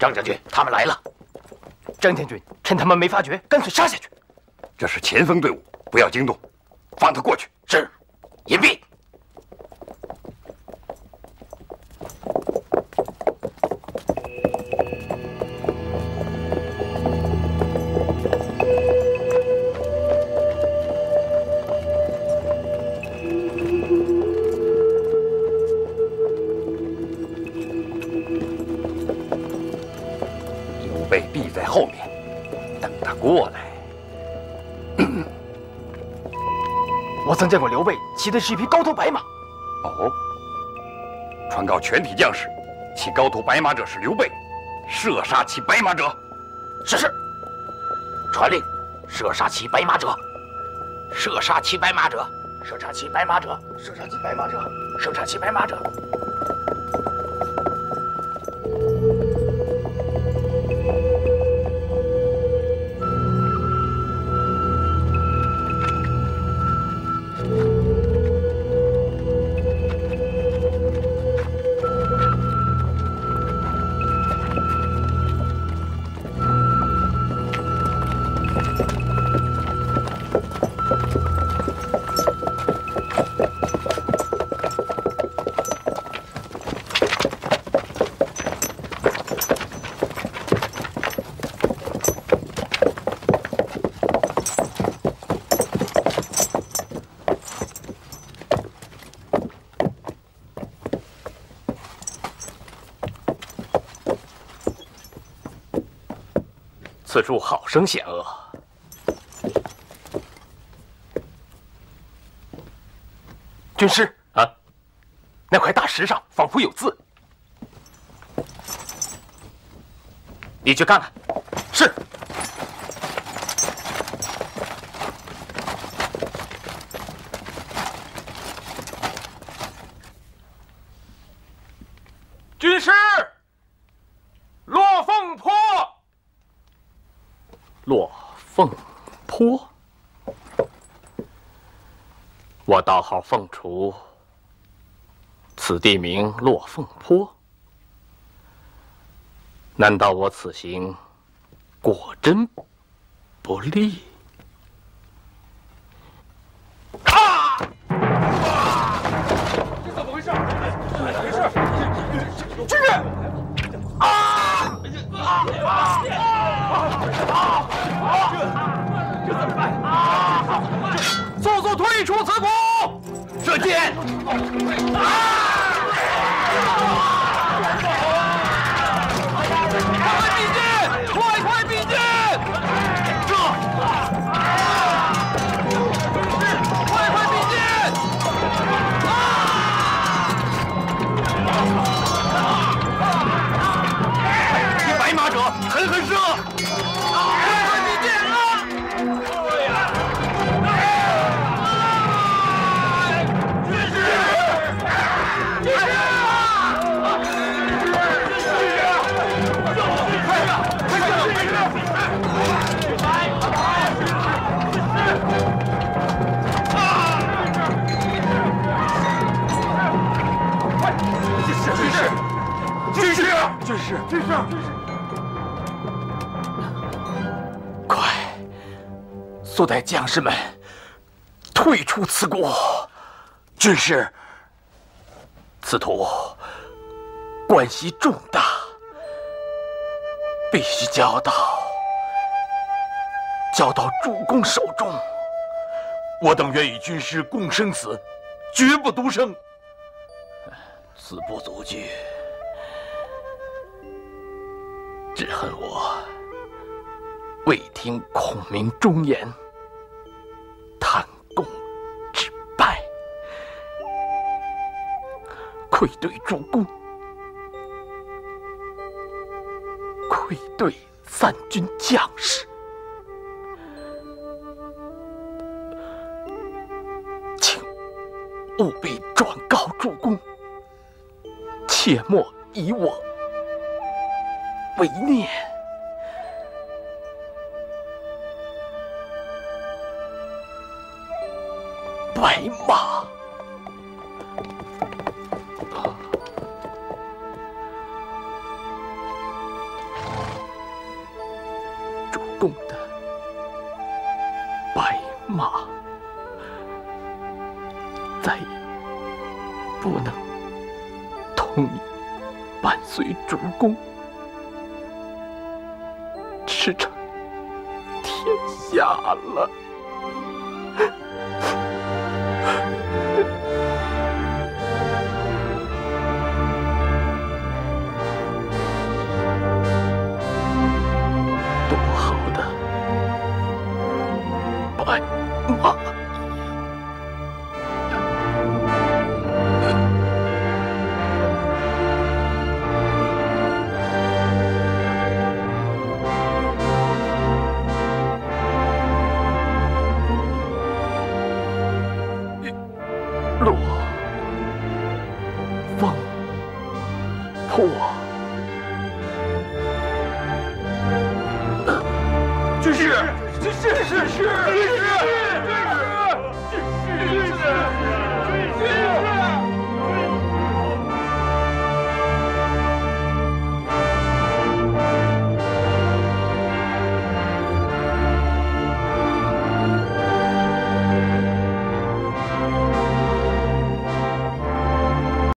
张将军，他们来了。张将军，趁他们没发觉，干脆杀下去。这是前锋队伍，不要惊动，放他过去。是，隐蔽。刘备必在后面，等他过来。我曾见过刘备骑的是一匹高头白马。哦，传告全体将士，骑高头白马者是刘备，射杀骑白马者。是是。传令，射杀骑白马者，射杀骑白马者，射杀骑白马者，射杀骑白马者，射杀骑白马者。此处好生险恶。军师啊，那块大石上仿佛有字，你去看看。是。军师，落凤坡。落凤坡，我道号凤雏，此地名落凤坡。难道我此行果真不利？爹啊快，速带将士们退出此谷。军师，此图关系重大，必须交到交到主公手中。我等愿与军师共生死，绝不独生。此不足惧。只恨我未听孔明忠言，贪功之败，愧对主公，愧对三军将士，请务必转告主公，切莫以我。为念。白马。主公的白马再也不能同你伴随主公。是成天下了。多好的白马！Sure.